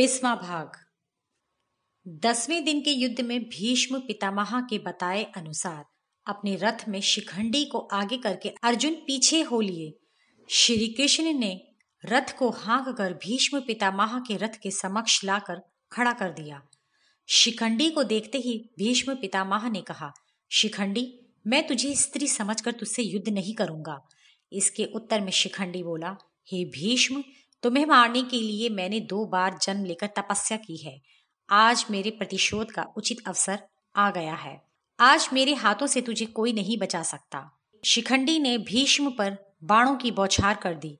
छब्बीसवां भाग। दसवें दिन के युद्ध में भीष्म पितामह के बताए अनुसार अपने रथ में शिखंडी को आगे करके अर्जुन पीछे हो लिए। श्री कृष्ण ने रथ को हाँक कर भीष्म पितामह के रथ के समक्ष लाकर खड़ा कर दिया। शिखंडी को देखते ही भीष्म पितामह ने कहा, शिखंडी, मैं तुझे स्त्री समझकर तुझसे युद्ध नहीं करूँगा। इसके उत्तर में शिखंडी बोला, हे भीष्म तुम्हें मारने के लिए मैंने दो बार जन्म लेकर तपस्या की है। आज मेरे प्रतिशोध का उचित अवसर आ गया है। आज मेरे हाथों से तुझे कोई नहीं बचा सकता। शिखंडी ने भीष्म पर बाणों की बौछार कर दी,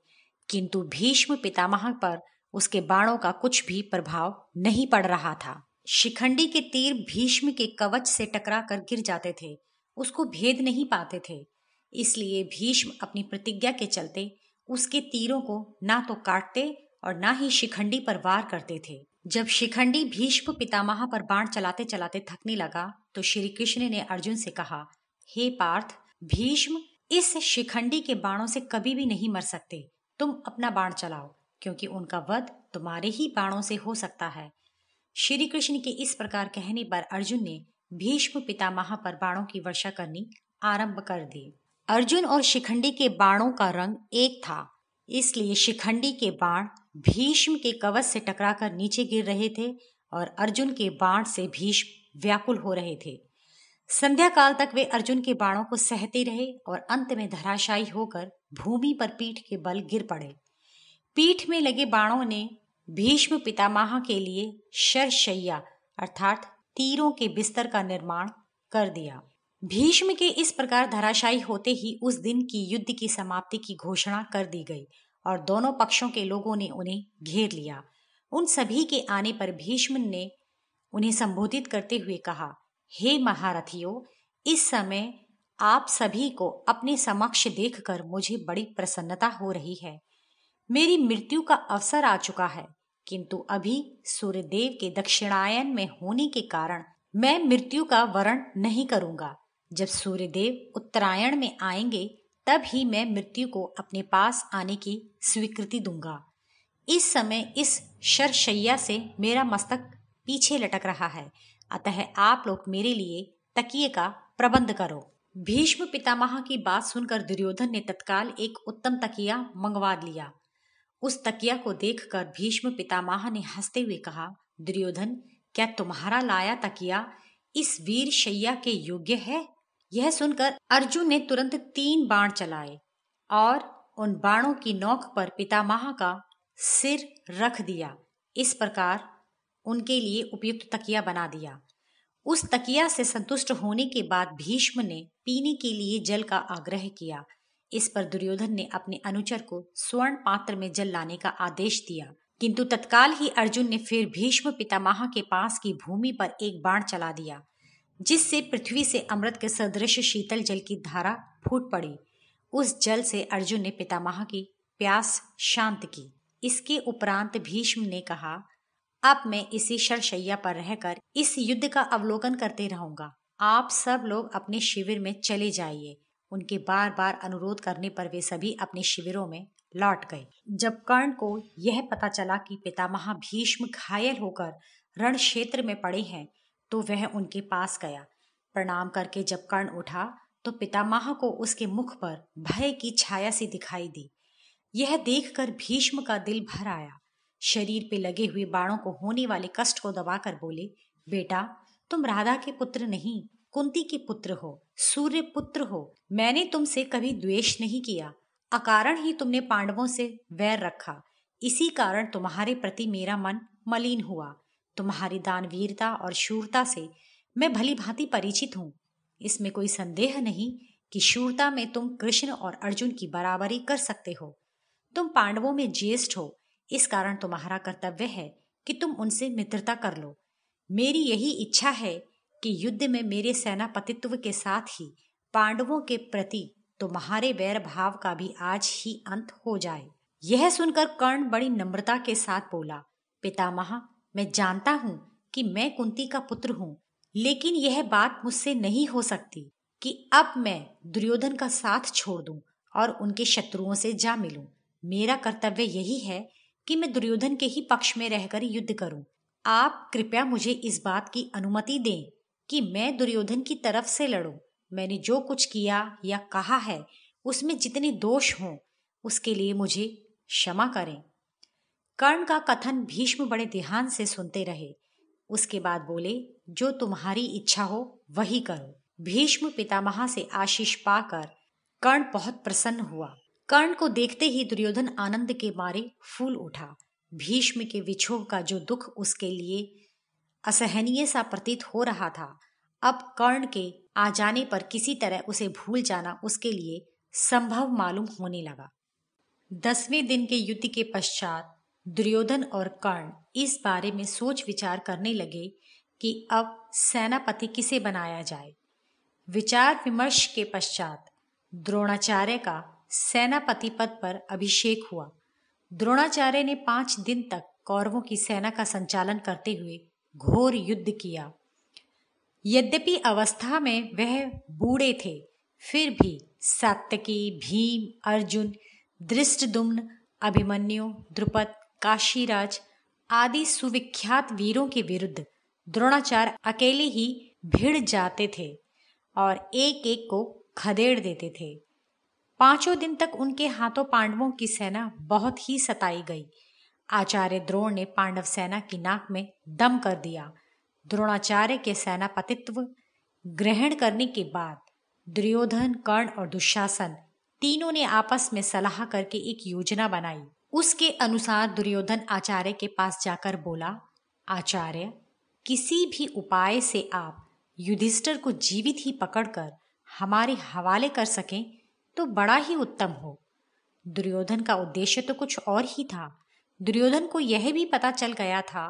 किंतु भीष्म पितामह पर उसके बाणों का कुछ भी प्रभाव नहीं पड़ रहा था। शिखंडी के तीर भीष्म के कवच से टकरा कर गिर जाते थे, उसको भेद नहीं पाते थे, इसलिए भीष्म अपनी प्रतिज्ञा के चलते उसके तीरों को ना तो काटते और ना ही शिखंडी पर वार करते थे। जब शिखंडी भीष्म पितामह पर बाण चलाते चलाते थकने लगा तो श्री कृष्ण ने अर्जुन से कहा, हे पार्थ, भीष्म, इस शिखंडी के बाणों से कभी भी नहीं मर सकते। तुम अपना बाण चलाओ, क्योंकि उनका वध तुम्हारे ही बाणों से हो सकता है। श्री कृष्ण के इस प्रकार कहने पर अर्जुन ने भीष्म पितामह पर बाणों की वर्षा करनी आरंभ कर दी। अर्जुन और शिखंडी के बाणों का रंग एक था, इसलिए शिखंडी के बाण भीष्म के कवच से टकराकर नीचे गिर रहे थे और अर्जुन के बाण से भीष्म व्याकुल हो रहे थे। संध्या काल तक वे अर्जुन के बाणों को सहते रहे और अंत में धराशायी होकर भूमि पर पीठ के बल गिर पड़े। पीठ में लगे बाणों ने भीष्म पितामह के लिए शरशैया अर्थात तीरों के बिस्तर का निर्माण कर दिया। भीष्म के इस प्रकार धराशायी होते ही उस दिन की युद्ध की समाप्ति की घोषणा कर दी गई और दोनों पक्षों के लोगों ने उन्हें घेर लिया। उन सभी के आने पर भीष्म ने उन्हें संबोधित करते हुए कहा, हे महारथियों, इस समय आप सभी को अपने समक्ष देखकर मुझे बड़ी प्रसन्नता हो रही है। मेरी मृत्यु का अवसर आ चुका है, किंतु अभी सूर्यदेव के दक्षिणायन में होने के कारण मैं मृत्यु का वरण नहीं करूँगा। जब सूर्यदेव उत्तरायण में आएँगे, तब ही मैं मृत्यु को अपने पास आने की स्वीकृति दूँगा। इस समय इस शरशैया से मेरा मस्तक पीछे लटक रहा है। अतः आप लोग मेरे लिए तकिए का प्रबंध करो। भीष्म पितामह की बात सुनकर दुर्योधन ने तत्काल एक उत्तम तकिया मंगवा लिया। उस तकिया को देखकर भीष्म पितामह ने हँसते हुए कहा, दुर्योधन, क्या तुम्हारा लाया तकिया इस वीर शैया के योग्य है? यह सुनकर अर्जुन ने तुरंत तीन बाण चलाए और उन बाणों की नोक पर पितामह का सिर रख दिया। इस प्रकार उनके लिए उपयुक्त तकिया बना दिया। उस तकिया से संतुष्ट होने के बाद भीष्म ने पीने के लिए जल का आग्रह किया। इस पर दुर्योधन ने अपने अनुचर को स्वर्ण पात्र में जल लाने का आदेश दिया। किंतु तत्काल ही अर्जुन ने फिर भीष्म पितामह के पास की भूमि पर एक बाण चला दिया। जिससे पृथ्वी से अमृत के सदृश शीतल जल की धारा फूट पड़ी। उस जल से अर्जुन ने पितामह की प्यास शांत की। इसके उपरांत भीष्म ने कहा, अब मैं इसी शरशैया पर रहकर इस युद्ध का अवलोकन करते रहूँगा। आप सब लोग अपने शिविर में चले जाइए उनके बार बार अनुरोध करने पर वे सभी अपने शिविरों में लौट गए। जब कर्ण को यह पता चला कि पितामह भीष्म घायल होकर रण क्षेत्र में पड़े हैं तो वह उनके पास गया। प्रणाम करके जब कर्ण उठा तो पितामह को उसके मुख पर भय की छाया सी दिखाई दी। यह देखकर भीष्म का दिल भर आया। शरीर पे लगे हुए बाणों को होने वाले कष्ट को दबाकर बोले, बेटा, तुम राधा के पुत्र नहीं, कुंती के पुत्र हो, सूर्य पुत्र हो। मैंने तुमसे कभी द्वेष नहीं किया। अकारण ही तुमने पांडवों से वैर रखा। इसी कारण तुम्हारे प्रति मेरा मन मलिन हुआ। तुम्हारी दानवीरता और शूरता से मैं भली भांति परिचित हूँ। इसमें कोई संदेह नहीं कि शूरता में तुम कृष्ण और अर्जुन की बराबरी कर सकते हो। तुम पांडवों में ज्येष्ठ हो। इस कारण तुम्हारा कर्तव्य है कि तुम उनसे मित्रता कर लो। मेरी यही इच्छा है कि युद्ध में मेरे सेनापतित्व के साथ ही पांडवों के प्रति तुम्हारे वैर भाव का भी आज ही अंत हो जाए। यह सुनकर कर्ण बड़ी नम्रता के साथ बोला, पितामह मैं जानता हूँ कि मैं कुंती का पुत्र हूँ, लेकिन यह बात मुझसे नहीं हो सकती कि अब मैं दुर्योधन का साथ छोड़ दूँ और उनके शत्रुओं से जा मिलूं। मेरा कर्तव्य यही है कि मैं दुर्योधन के ही पक्ष में रहकर युद्ध करूँ। आप कृपया मुझे इस बात की अनुमति दें कि मैं दुर्योधन की तरफ़ से लड़ूं। मैंने जो कुछ किया या कहा है, उसमें जितने दोष हों, उसके लिए मुझे क्षमा करें। कर्ण का कथन भीष्म बड़े ध्यान से सुनते रहे। उसके बाद बोले, जो तुम्हारी इच्छा हो, वही करो। भीष्म पितामह से आशीष पाकर कर्ण बहुत प्रसन्न हुआ। कर्ण को देखते ही दुर्योधन आनंद के मारे फूल उठा। भीष्म के विछोह का जो दुख उसके लिए असहनीय सा प्रतीत हो रहा था, अब कर्ण के आ जाने पर किसी तरह उसे भूल जाना उसके लिए संभव मालूम होने लगा। दसवें दिन के युद्ध के पश्चात दुर्योधन और कर्ण इस बारे में सोच विचार करने लगे कि अब सेनापति किसे बनाया जाए। विचार विमर्श के पश्चात द्रोणाचार्य का सेनापति पद पर अभिषेक हुआ। द्रोणाचार्य ने पाँच दिन तक कौरवों की सेना का संचालन करते हुए घोर युद्ध किया। यद्यपि अवस्था में वह बूढ़े थे, फिर भी सात्यकी, भीम, अर्जुन दृष्टदुम्न अभिमन्यु, द्रुपद काशीराज आदि सुविख्यात वीरों के विरुद्ध द्रोणाचार्य अकेले ही भिड़ जाते थे और एक एक को खदेड़ देते थे। पाँचों दिन तक उनके हाथों पांडवों की सेना बहुत ही सताई गई। आचार्य द्रोण ने पांडव सेना की नाक में दम कर दिया। द्रोणाचार्य के सेनापतित्व ग्रहण करने के बाद दुर्योधन, कर्ण और दुशासन तीनों ने आपस में सलाह करके एक योजना बनाई। उसके अनुसार दुर्योधन आचार्य के पास जाकर बोला, आचार्य, किसी भी उपाय से आप युधिष्ठर को जीवित ही पकड़कर हमारे हवाले कर सकें तो बड़ा ही उत्तम हो। दुर्योधन का उद्देश्य तो कुछ और ही था। दुर्योधन को यह भी पता चल गया था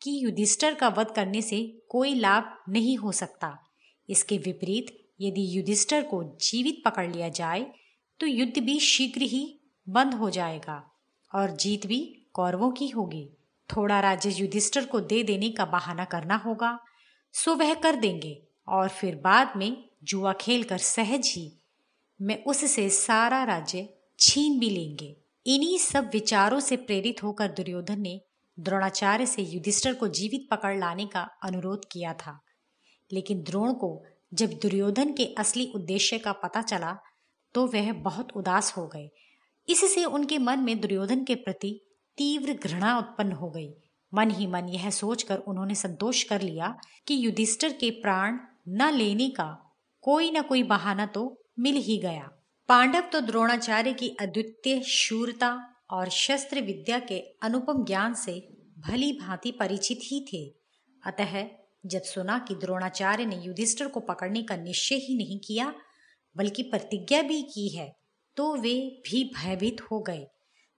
कि युधिष्ठर का वध करने से कोई लाभ नहीं हो सकता। इसके विपरीत, यदि युधिष्ठर को जीवित पकड़ लिया जाए तो युद्ध भी शीघ्र ही बंद हो जाएगा। और जीत भी कौरवों की होगी। थोड़ा राज्य युधिष्ठर को दे देने का बहाना करना होगा, सो वह कर देंगे और फिर बाद में जुआ खेल कर सहज ही, मैं उससे सारा राज्य छीन भी लेंगे। इन्हीं सब विचारों से प्रेरित होकर दुर्योधन ने द्रोणाचार्य से युधिष्ठर को जीवित पकड़ लाने का अनुरोध किया था। लेकिन द्रोण को जब दुर्योधन के असली उद्देश्य का पता चला तो वह बहुत उदास हो गए इससे उनके मन में दुर्योधन के प्रति तीव्र घृणा उत्पन्न हो गई। मन ही मन यह सोचकर उन्होंने संतोष कर लिया कि युधिष्ठिर के प्राण न लेने का कोई न कोई बहाना तो मिल ही गया। पांडव तो द्रोणाचार्य की अद्वितीय शूरता और शस्त्र विद्या के अनुपम ज्ञान से भली भांति परिचित ही थे। अतः जब सुना कि द्रोणाचार्य ने युधिष्ठिर को पकड़ने का निश्चय ही नहीं किया, बल्कि प्रतिज्ञा भी की है तो वे भी भयभीत हो गए।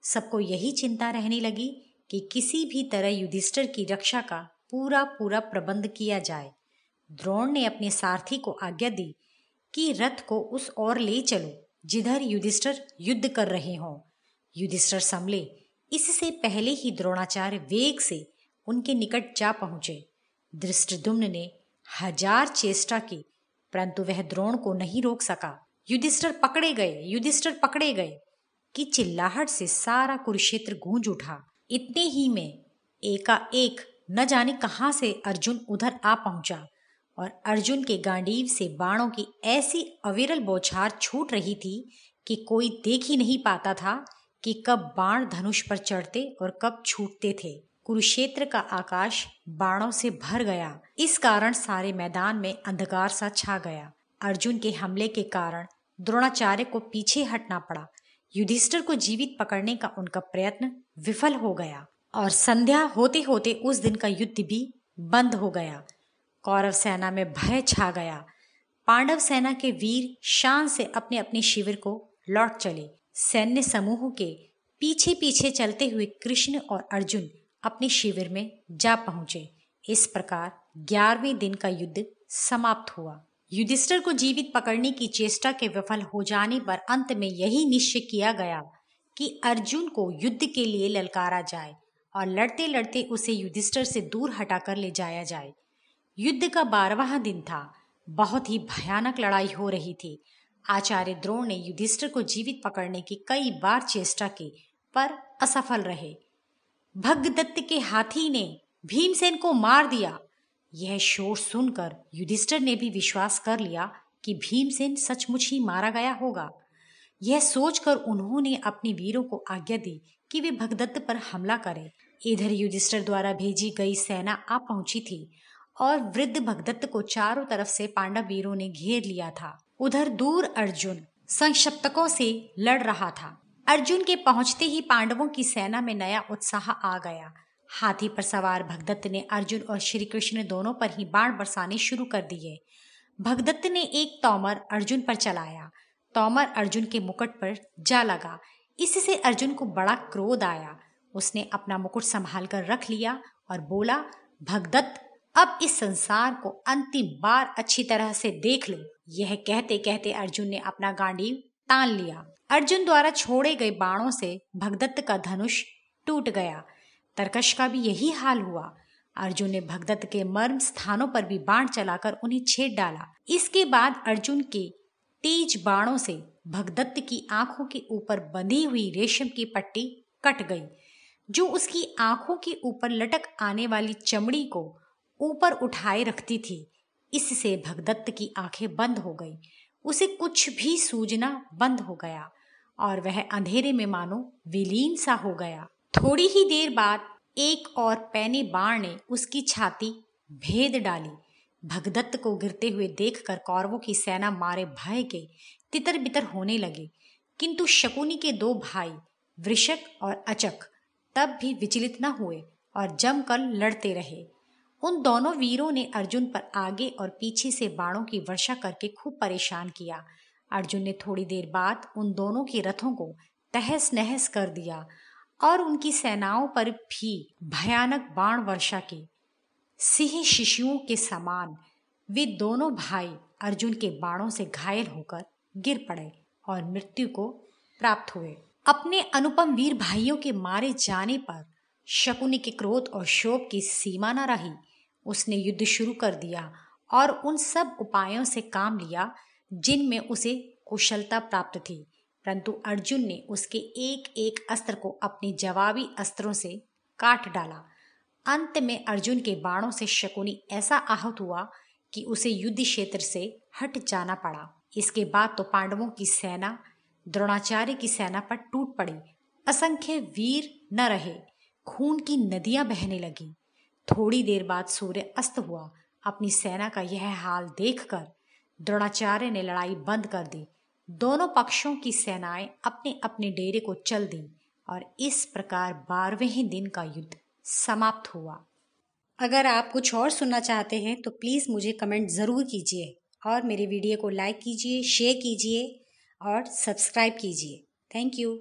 सबको यही चिंता रहने लगी कि किसी भी तरह युधिष्ठिर की रक्षा का पूरा पूरा प्रबंध किया जाए। द्रोण ने अपने सारथी को आज्ञा दी कि रथ को उस ओर ले चलो, जिधर युधिष्ठिर युद्ध कर रहे हों। युधिष्ठिर संभले। इससे पहले ही द्रोणाचार्य वेग से उनके निकट जा पहुँचे। दृष्टदुम्न ने हज़ार चेष्टा की, परंतु वह द्रोण को नहीं रोक सका। युधिष्ठर पकड़े गए, युधिष्ठर पकड़े गए कि चिल्लाहट से सारा कुरुक्षेत्र गूंज उठा। इतने ही में एका एक न जाने कहाँ से अर्जुन उधर आ पहुँचा और अर्जुन के गांडीव से बाणों की ऐसी अविरल बौछार छूट रही थी कि कोई देख ही नहीं पाता था कि कब बाण धनुष पर चढ़ते और कब छूटते थे। कुरुक्षेत्र का आकाश बाणों से भर गया। इस कारण सारे मैदान में अंधकार सा छा गया। अर्जुन के हमले के कारण द्रोणाचार्य को पीछे हटना पड़ा। युधिष्ठिर को जीवित पकड़ने का उनका प्रयत्न विफल हो गया और संध्या होते होते उस दिन का युद्ध भी बंद हो गया। कौरव सेना में भय छा गया। पांडव सेना के वीर शान से अपने अपने शिविर को लौट चले। सैन्य समूह के पीछे पीछे चलते हुए कृष्ण और अर्जुन अपने शिविर में जा पहुँचे। इस प्रकार ग्यारहवें दिन का युद्ध समाप्त हुआ। युधिष्ठिर को जीवित पकड़ने की चेष्टा के विफल हो जाने पर अंत में यही निश्चय किया गया कि अर्जुन को युद्ध के लिए ललकारा जाए और लड़ते लड़ते उसे युधिष्ठिर से दूर हटाकर ले जाया जाए। युद्ध का बारहवा दिन था। बहुत ही भयानक लड़ाई हो रही थी। आचार्य द्रोण ने युधिष्ठिर को जीवित पकड़ने की कई बार चेष्टा की, पर असफल रहे। भगदत्त के हाथी ने भीमसेन को मार दिया यह शोर सुनकर युधिष्ठर ने भी विश्वास कर लिया कि भीमसेन सचमुच ही मारा गया होगा। यह सोचकर उन्होंने अपने वीरों को आज्ञा दी कि वे भगदत्त पर हमला करें। इधर युधिष्ठर द्वारा भेजी गई सेना आ पहुँची थी और वृद्ध भगदत्त को चारों तरफ़ से पांडव वीरों ने घेर लिया था। उधर दूर अर्जुन संक्षप्तकों से लड़ रहा था। अर्जुन के पहुँचते ही पांडवों की सेना में नया उत्साह आ गया। हाथी पर सवार भगदत्त ने अर्जुन और श्री कृष्ण दोनों पर ही बाण बरसाने शुरू कर दिए। भगदत्त ने एक तोमर अर्जुन पर चलाया। तोमर अर्जुन के मुकुट पर जा लगा। इससे अर्जुन को बड़ा क्रोध आया। उसने अपना मुकुट संभाल कर रख लिया और बोला, भगदत्त, अब इस संसार को अंतिम बार अच्छी तरह से देख लो। यह कहते कहते अर्जुन ने अपना गांडीव तान लिया। अर्जुन द्वारा छोड़े गए बाणों से भगदत्त का धनुष टूट गया। तरकश का भी यही हाल हुआ। अर्जुन ने भगदत्त के मर्म स्थानों पर भी बाण चलाकर उन्हें छेद डाला। इसके बाद अर्जुन के तेज बाणों से भगदत्त की आँखों के ऊपर बंधी हुई रेशम की पट्टी कट गई, जो उसकी आँखों के ऊपर लटक आने वाली चमड़ी को ऊपर उठाए रखती थी। इससे भगदत्त की आँखें बंद हो गई। उसे कुछ भी सूझना बंद हो गया और वह अंधेरे में मानो विलीन सा हो गया। थोड़ी ही देर बाद एक और पैने बाण ने उसकी छाती भेद डाली। भगदत्त को गिरते हुए देखकर कौरवों की सेना मारे भय के तितर बितर होने लगे। किंतु शकुनी के दो भाई, वृषक और अचक, तब भी विचलित न हुए और जमकर लड़ते रहे। उन दोनों वीरों ने अर्जुन पर आगे और पीछे से बाणों की वर्षा करके खूब परेशान किया। अर्जुन ने थोड़ी देर बाद उन दोनों के रथों को तहस नहस कर दिया और उनकी सेनाओं पर भी भयानक बाण वर्षा की। सिंह शिशुओं के समान वे दोनों भाई अर्जुन के बाणों से घायल होकर गिर पड़े और मृत्यु को प्राप्त हुए। अपने अनुपम वीर भाइयों के मारे जाने पर शकुनी के क्रोध और शोक की सीमा न रही। उसने युद्ध शुरू कर दिया और उन सब उपायों से काम लिया, जिनमें उसे कुशलता प्राप्त थी। परंतु अर्जुन ने उसके एक एक अस्त्र को अपने जवाबी अस्त्रों से काट डाला। अंत में अर्जुन के बाणों से शकुनी ऐसा आहत हुआ कि उसे युद्ध क्षेत्र से हट जाना पड़ा। इसके बाद तो पांडवों की सेना, द्रोणाचार्य की सेना पर टूट पड़ी। असंख्य वीर न रहे, खून की नदियाँ बहने लगी। थोड़ी देर बाद सूर्य अस्त हुआ। अपनी सेना का यह हाल देखकर द्रोणाचार्य ने लड़ाई बंद कर दी। दोनों पक्षों की सेनाएँ अपने अपने डेरे को चल दी और इस प्रकार बारहवें दिन का युद्ध समाप्त हुआ। अगर आप कुछ और सुनना चाहते हैं तो प्लीज़ मुझे कमेंट ज़रूर कीजिए और मेरे वीडियो को लाइक कीजिए, शेयर कीजिए और सब्सक्राइब कीजिए। Thank you.